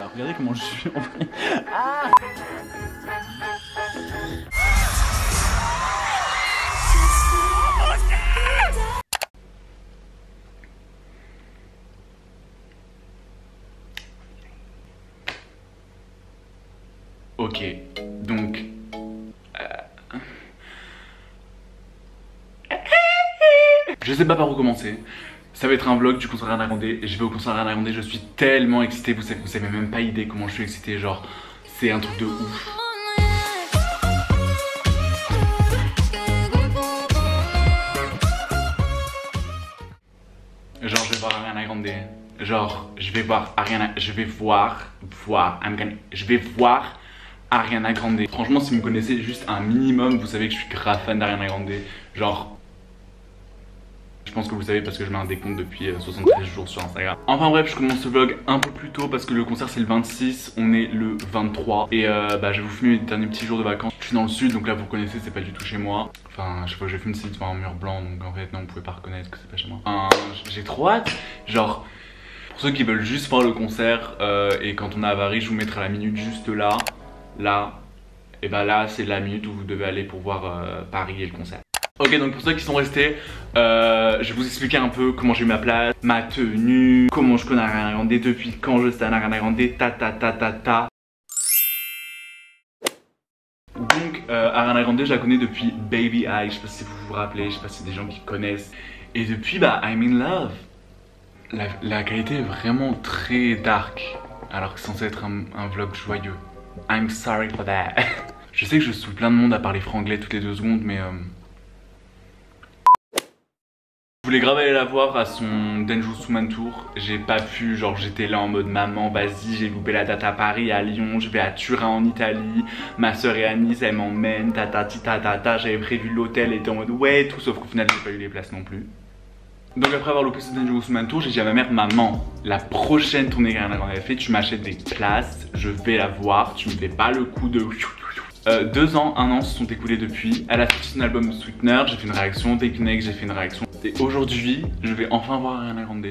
Alors, regardez comment je suis en vrai. Ok, donc. euh, Je sais pas par où commencer. Ça va être un vlog du concert Grande et je vais au concert Ariana Grande. Je suis tellement excité, vous savez, vous savez même pas idée comment je suis excité. Genre, c'est un truc de ouf. Genre, je vais voir Ariana Grande. Genre, je vais voir Ariana. Je vais voir. Voir. Gonna- je vais voir Ariana Grande. Franchement, si vous me connaissez juste un minimum, vous savez que je suis grave fan d'Ariana Grande. Genre. Je pense que vous savez parce que je mets un décompte depuis euh, 73 jours sur Instagram. Enfin bref, je commence ce vlog un peu plus tôt parce que le concert c'est le 26, on est le 23. Et euh, bah, je vais vous filmer les derniers petits jours de vacances. Je suis dans le sud, donc là vous connaissez, c'est pas du tout chez moi. Enfin, je sais pas, je filme c'est devant un mur blanc, donc en fait non, vous pouvez pas reconnaître que c'est pas chez moi. Enfin, J'ai trop hâte. Genre, pour ceux qui veulent juste voir le concert, euh, et quand on est à Paris, je vous mettrai la minute juste là, là, et bah là c'est la minute où vous devez aller pour voir euh, Paris et le concert. Ok donc pour ceux qui sont restés, euh, je vais vous expliquer un peu comment j'ai eu ma place, ma tenue, comment je connais Ariana Grande, depuis quand je suis à Ariana Grande, ta ta ta ta ta. Donc euh, Ariana Grande je la connais depuis Baby Eye, je sais pas si vous vous rappelez, je sais pas si des gens qui connaissent. Et depuis bah I'm in love. La, qualité est vraiment très dark, alors que c'est censé être un, vlog joyeux. I'm sorry for that. je sais que je suis plein de monde à parler franglais toutes les deux secondes, mais... euh, je voulais grave aller la voir à son Denju Suman Tour. J'ai pas pu, genre j'étais là en mode maman, vas-y, j'ai loupé la date à Paris, à Lyon, je vais à Turin en Italie. Ma soeur est à Nice, elle m'emmène, tata tita tata. J'avais prévu l'hôtel, était en mode ouais, tout, sauf qu'au final j'ai pas eu les places non plus. Donc après avoir loupé ce Denju Suman Tour, j'ai dit à ma mère, maman, la prochaine tournée Grande avait fait, tu m'achètes des places, je vais la voir, tu me fais pas le coup de euh, deux ans, un an se sont écoulés depuis. Elle a sorti son album Sweetener, j'ai fait une réaction. Technique, j'ai fait une réaction. Et aujourd'hui, je vais enfin voir Ariana Grande.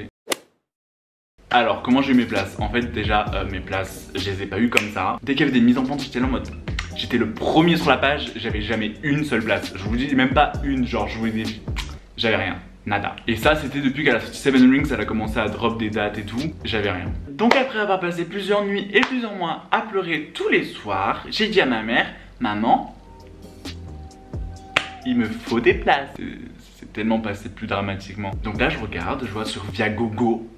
Alors, comment j'ai eu mes places? En fait, déjà, euh, mes places, je les ai pas eues comme ça. Dès qu'il y avait des mises en vente, j'étais là en mode. J'étais le premier sur la page, j'avais jamais une seule place. Je vous dis même pas une, genre, je vous dis. J'avais rien. Nada. Et ça, c'était depuis qu'elle a sorti Seven Rings, elle a commencé à drop des dates et tout. J'avais rien. Donc après avoir passé plusieurs nuits et plusieurs mois à pleurer tous les soirs, j'ai dit à ma mère, maman, il me faut des places. Euh, Tellement passé plus dramatiquement. Donc là, je regarde, je vois sur Viagogo.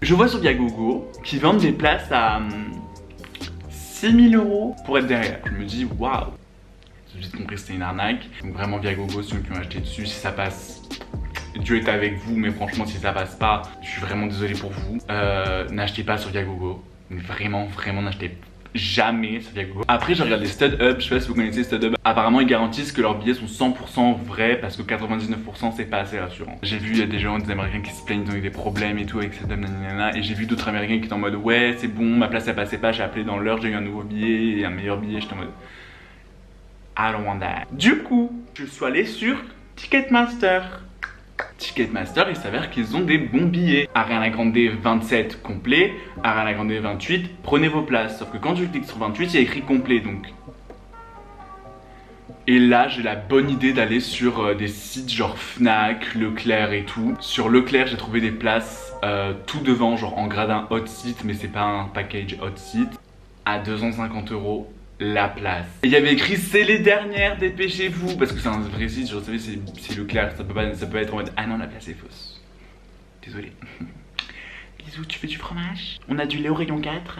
Je vois sur Viagogo qu'ils vendent des places à hum, 6000 euros pour être derrière. Je me dis, waouh, j'ai vite compris que c'était une arnaque. Donc vraiment Viagogo, ceux qui ont acheté dessus, si ça passe, Dieu est avec vous, mais franchement si ça passe pas, je suis vraiment désolé pour vous. Euh, n'achetez pas sur Viagogo. Vraiment, vraiment n'achetez jamais sur Viagogo. Après j'ai regardé StudHub, je sais pas si vous connaissez StudHub. Apparemment ils garantissent que leurs billets sont 100% vrais parce que 99% c'est pas assez rassurant. J'ai vu a des gens, des américains qui se plaignent, ils ont eu des problèmes et tout avec StudHub, nanana. Et j'ai vu d'autres américains qui étaient en mode ouais c'est bon, ma place elle passait pas, j'ai appelé dans l'heure, j'ai eu un nouveau billet et un meilleur billet, j'étais en mode... I don't want that. Du coup, je suis allé sur Ticketmaster. Ticketmaster, il s'avère qu'ils ont des bons billets. Ariana Grande 27 complet, Ariana Grande 28, prenez vos places. Sauf que quand je clique sur 28, il y a écrit complet donc. Et là, j'ai la bonne idée d'aller sur euh, des sites genre Fnac, Leclerc et tout. Sur Leclerc, j'ai trouvé des places euh, tout devant, genre en gradin hot seat, mais c'est pas un package hot seat, à 250 euros la place. Et il y avait écrit c'est les dernières, dépêchez-vous parce que c'est un vrai site, je savais c'est c'est Leclerc, ça peut pas ça peut être en mode ah non la place est fausse. Désolé. Bisous, tu fais du fromage? On a du lait au rayon 4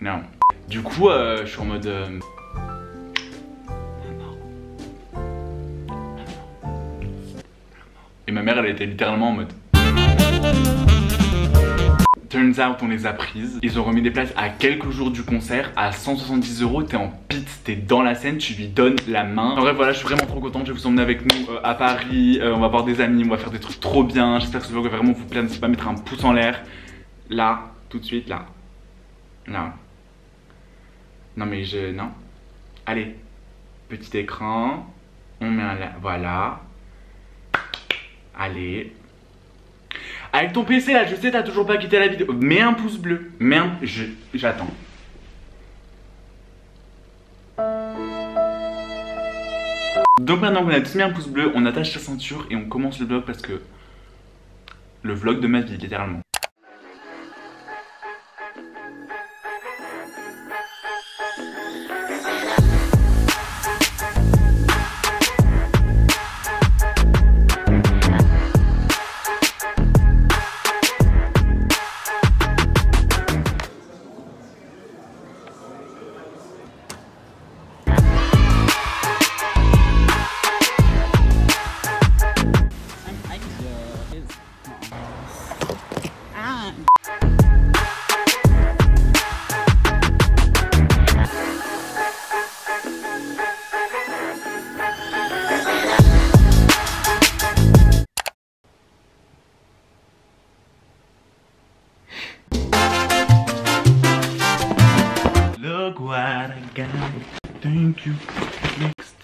Non. Du coup, euh, je suis en mode euh, Et ma mère elle était littéralement en mode Turns out, on les a prises. Ils ont remis des places à quelques jours du concert à 170 euros. T'es en pit, t'es dans la scène, tu lui donnes la main. En vrai, voilà, je suis vraiment trop content. Je vais vous emmener avec nous euh, à Paris. Euh, on va voir des amis, on va faire des trucs trop bien. J'espère que ce vlog va vraiment vous plaire. N'hésitez pas à mettre un pouce en l'air. Là, tout de suite, là. Là. Non, mais je. Non. Allez. Petit écran. On met un. Voilà. Allez. Avec ton PC là, je sais, t'as toujours pas quitté la vidéo. Mets un pouce bleu. Mets un. J'attends. Donc maintenant qu'on a tous mis un pouce bleu, on attache sa ceinture et on commence le vlog parce que. Le vlog de ma vie, littéralement. What I got. Thank you. Next.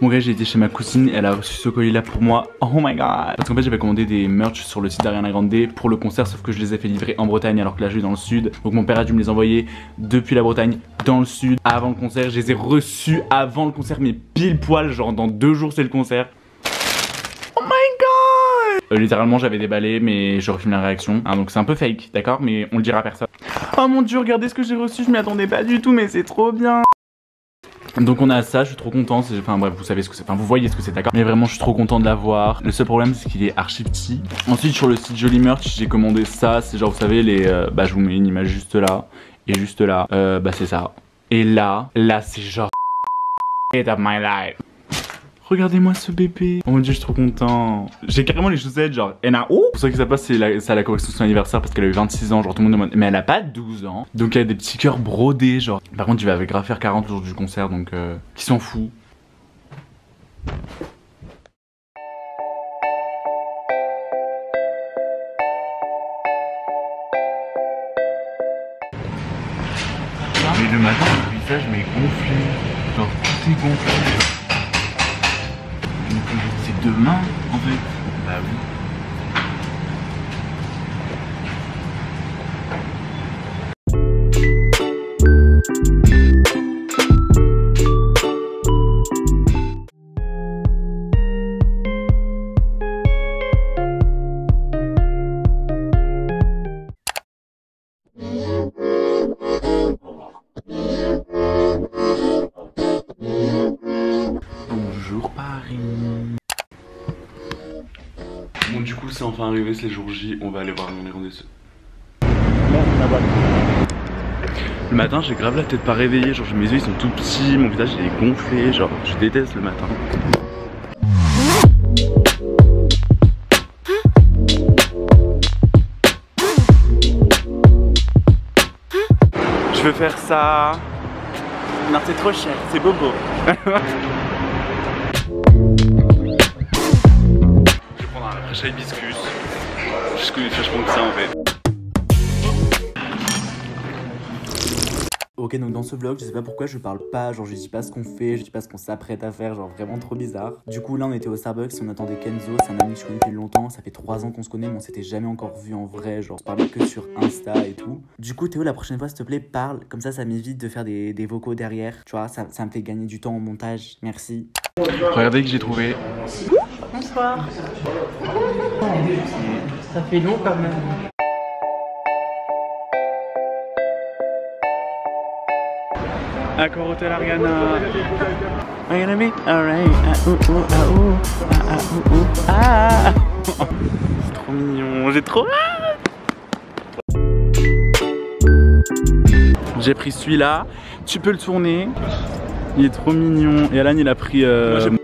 Mon gars, j'ai été chez ma cousine et elle a reçu ce colis là pour moi. Oh my god! Parce qu'en fait, j'avais commandé des merch sur le site d'Ariana Grande pour le concert, sauf que je les ai fait livrer en Bretagne alors que là, je suis dans le sud. Donc, mon père a dû me les envoyer depuis la Bretagne dans le sud avant le concert. Je les ai reçus avant le concert, mais pile poil, genre dans deux jours, c'est le concert. Euh, littéralement, j'avais déballé, mais je refilme la réaction. Hein, donc, c'est un peu fake, d'accord? Mais on le dira à personne. Oh mon dieu, regardez ce que j'ai reçu, je m'y attendais pas du tout, mais c'est trop bien! Donc on a ça, je suis trop content, enfin bref vous savez ce que c'est, enfin vous voyez ce que c'est d'accord Mais vraiment je suis trop content de l'avoir Le seul problème c'est qu'il est archi petit Ensuite sur le site Jolly Merch j'ai commandé ça, c'est genre vous savez les, euh, bah je vous mets une image juste là Et juste là, euh, bah c'est ça Et là, là c'est genre of my life Regardez-moi ce bébé. Oh mon dieu je suis trop content. J'ai carrément les chaussettes genre NAO Pour ceux qui savent pas c'est la, la correction de son anniversaire parce qu'elle a eu 26 ans Genre tout le monde demande mais elle a pas 12 ans. Donc elle a des petits cœurs brodés genre. Par contre je vais avec faire 40 le jour du concert donc euh, qui s'en fout. Mais le matin le visage m'est gonflé. Genre tout est gonflé C'est demain en fait Bah oui. Coup c'est enfin arrivé, c'est le jour J, on va aller voir les rendez Le matin j'ai grave la tête pas réveillée, genre mes yeux ils sont tout petits, mon visage il est gonflé, genre je déteste le matin. Je veux faire ça. Non c'est trop cher, c'est bobo. Hibiscus. Je connais vachement que ça en fait. Ok, donc dans ce vlog, je sais pas pourquoi je parle pas, genre je dis pas ce qu'on fait, je dis pas ce qu'on s'apprête à faire, genre vraiment trop bizarre. Du coup, là on était au Starbucks, on attendait Kenzo, c'est un ami que je connais depuis longtemps, ça fait 3 ans qu'on se connaît, mais on s'était jamais encore vu en vrai, genre on se parlait que sur Insta et tout. Du coup, Théo, la prochaine fois, s'il te plaît, parle, comme ça, ça m'évite de faire des, des vocaux derrière, tu vois, ça, ça me fait gagner du temps au montage, merci. Regardez que j'ai trouvé. Bonsoir. Ça fait long quand même. Accord Hotel alright. Ah, ouh, ouh, ah, ouh, ah, ah, ouh, ouh, ah. C'est trop mignon, j'ai trop. J'ai pris celui-là. Tu peux le tourner. Il est trop mignon. Et Alan, il a pris. euh, Bon,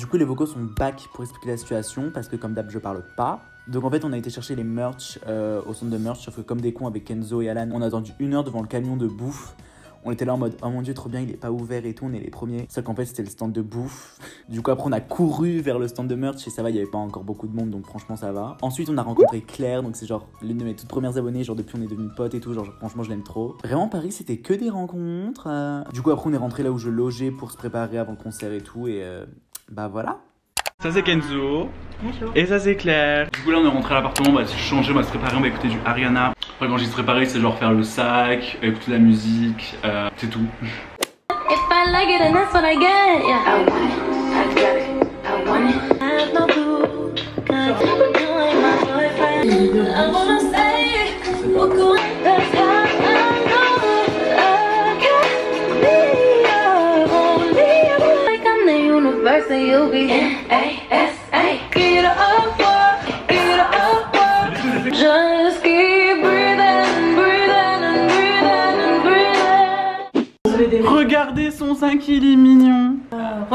du coup, les vocaux sont back pour expliquer la situation parce que, comme d'hab, je parle pas. Donc, en fait, on a été chercher les merch euh, au centre de merch, sauf que, comme des cons avec Kenzo et Alan, on a attendu une heure devant le camion de bouffe. On était là en mode oh mon dieu trop bien il est pas ouvert et tout, on est les premiers. Sauf qu'en fait c'était le stand de bouffe. Du coup après on a couru vers le stand de merch et ça va, il y avait pas encore beaucoup de monde donc franchement ça va. Ensuite on a rencontré Claire donc c'est genre l'une de mes toutes premières abonnées, genre depuis on est devenus potes et tout, genre franchement je l'aime trop. Vraiment Paris c'était que des rencontres. euh. Du coup après on est rentré là où je logeais pour se préparer avant le concert et tout et euh, bah voilà. Ça c'est Kenzo. Bonjour. Et ça c'est Claire. Du coup là on est rentré à l'appartement, on va se changer, on va se préparer, on va écouter du Ariana. Après quand je dis se préparer c'est genre faire le sac, écouter de la musique, euh, c'est tout. If I like it, then that's what I get. Yeah. I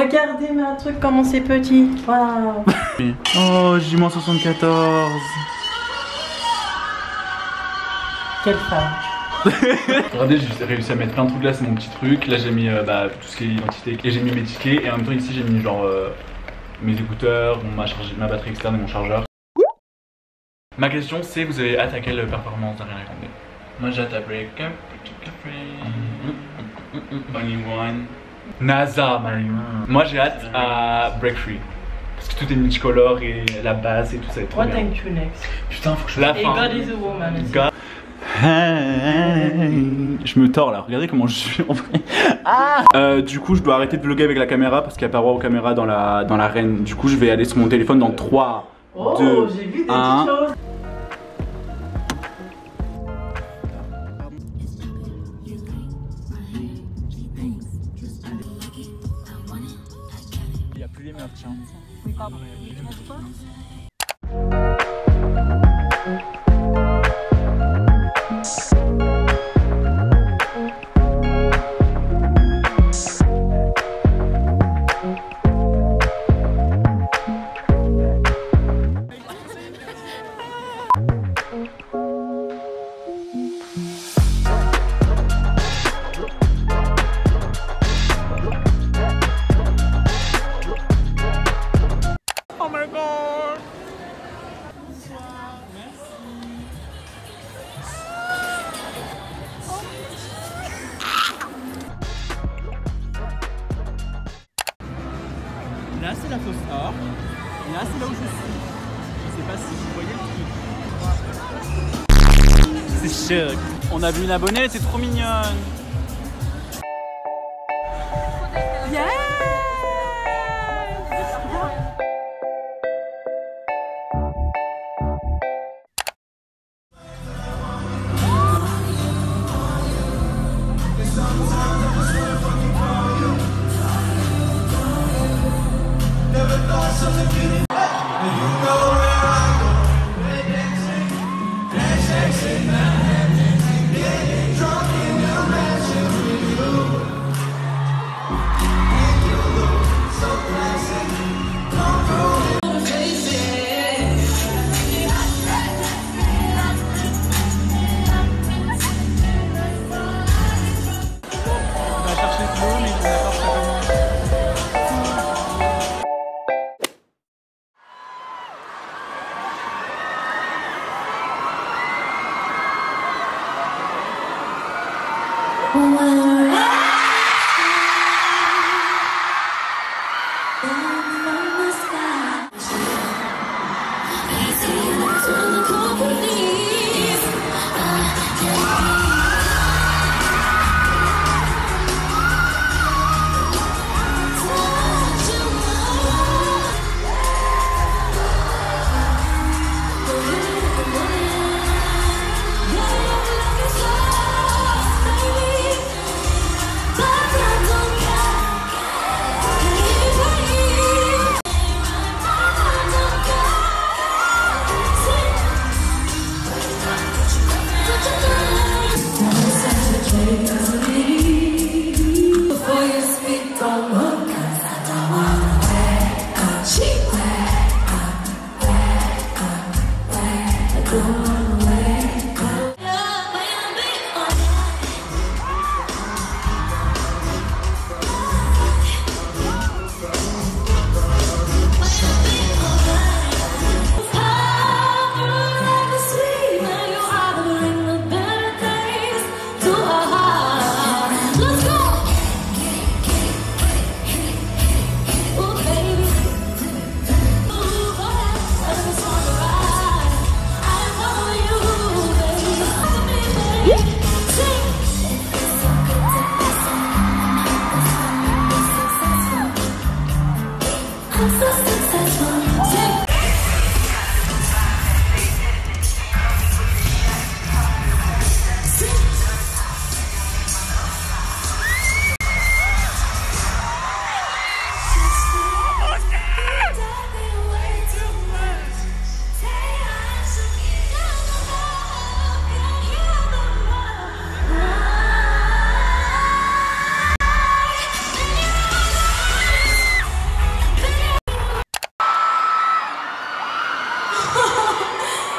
Regardez ma truc, comment c'est petit. Waouh. Oh J-74. Quelle femme. Regardez j'ai réussi à mettre plein de trucs là, c'est mon petit truc. Là j'ai mis euh, bah, tout ce qui est identité et j'ai mis mes tickets et en même temps ici j'ai mis genre euh, mes écouteurs, ma, charge- ma batterie externe et mon chargeur. Ma question c'est vous avez hâte à quelle performance d'Ariana Grande Moi j'ai hâte à Break Up, Bunny One, NASA, man. Moi, j'ai hâte à Break Free. Parce que tout est multicolore et la basse et tout ça est trop What bien. thank next? Putain, faut que je la et. God is a woman. God... Je me tords là, regardez comment je suis en vrai. Ah euh, du coup, je dois arrêter de vlogger avec la caméra parce qu'il n'y a pas droit aux caméras dans la, dans l'arène. Du coup, je vais aller sur mon téléphone dans 3, oh, 2, 1. A vu une abonnée, était trop mignonne.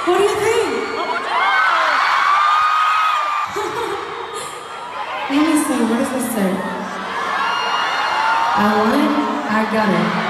What do you think? Let me see, what does this say? I want it, I got it.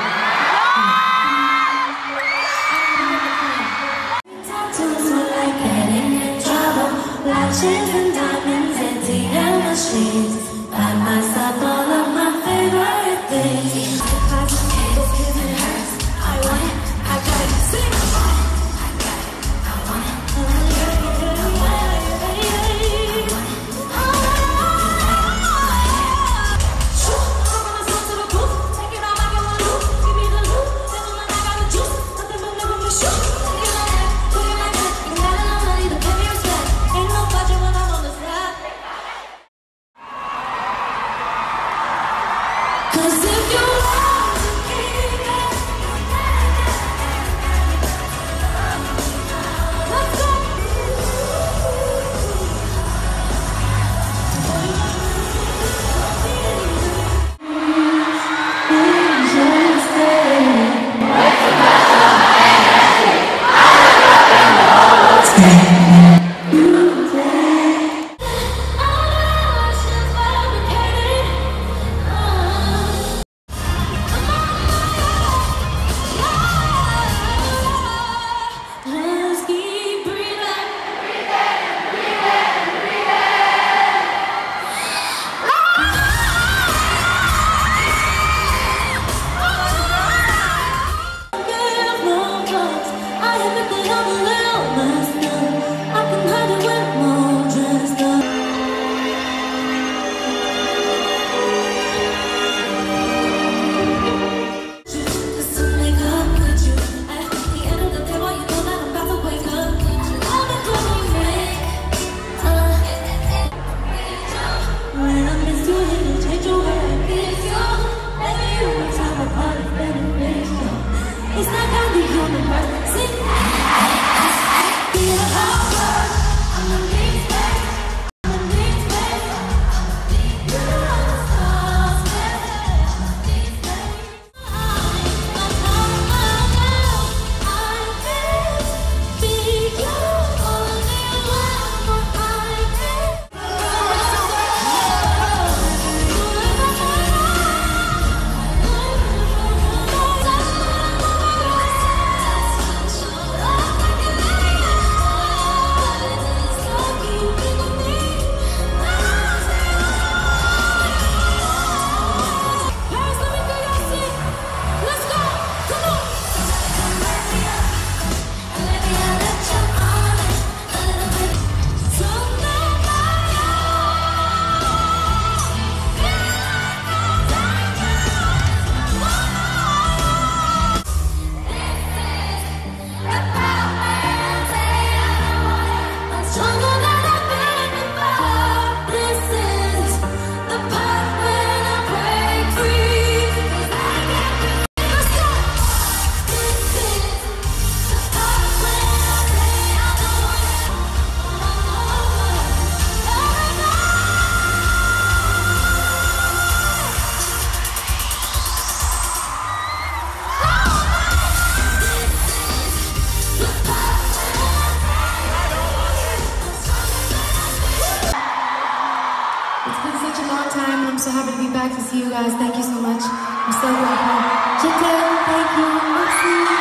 so happy to be back to see you guys. Thank you so much. I'm so grateful. Chicken, thank you. Merci.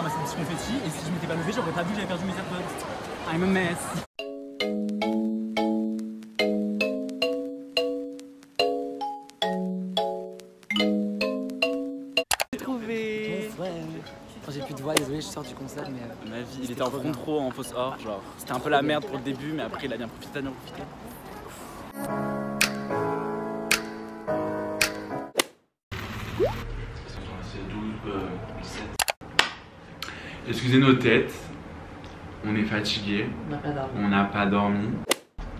Ramasser des petits confettis et si je m'étais pas levé, j'aurais pas vu que j'avais perdu mes AirPods. I'm a mess. Trouvé J'ai plus de voix, désolé, je sors du concert, mais. euh, Ma vie, il était en front trop en fausse or, genre c'était un peu la merde pour le début, mais après il a bien profité, bien profité. Excusez nos têtes, on est fatigué, On n'a pas dormi. on n'a pas dormi.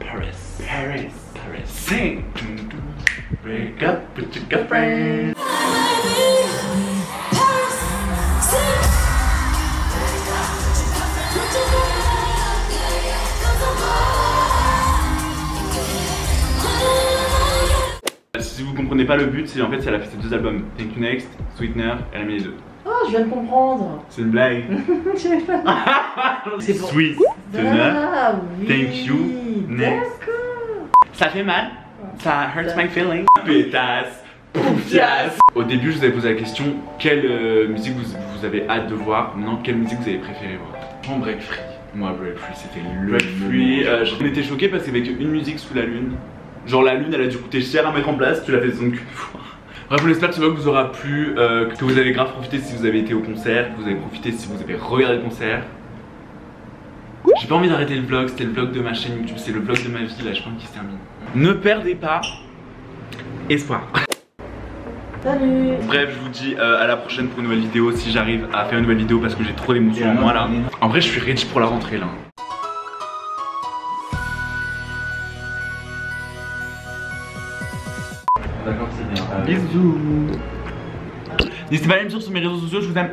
Paris, Paris, Paris, sing. Break up with your girlfriend. Si vous comprenez pas le but, c'est en fait, elle a fait ses deux albums, Thank You Next, Sweetener, elle a mis les deux. Oh, je viens de comprendre. C'est une blague. Je savais pas. C'est pour- Sweetener. Ah oui. Thank you. D'accord. Ça fait mal. Ça hurts my feelings. Pétasse. Poufiasse. Au début, je vous avais posé la question quelle euh, musique vous, vous avez hâte de voir? Maintenant, quelle musique vous avez préféré voir? Jean Break Free. Moi, Break Free, c'était le. Break Free. Euh, J'en étais choqué parce avait qu'une musique sous la lune. Genre, la lune, elle a dû coûter cher à mettre en place. Tu l'as fait son cul. Bref, on espère que ce vlog vous aura plu, euh, que vous avez grave profité si vous avez été au concert, que vous avez profité si vous avez regardé le concert. J'ai pas envie d'arrêter le vlog, c'était le vlog de ma chaîne YouTube, c'est le vlog de ma vie, là, je pense qu'il se termine. Ne perdez pas espoir. Salut. Bref, je vous dis euh, à la prochaine pour une nouvelle vidéo si j'arrive à faire une nouvelle vidéo parce que j'ai trop d'émotions en moi là. En vrai, je suis ready pour la rentrée là. D'accord, c'est bien. Bisous. N'hésitez pas à aller me suivre sur mes réseaux sociaux, je vous aime.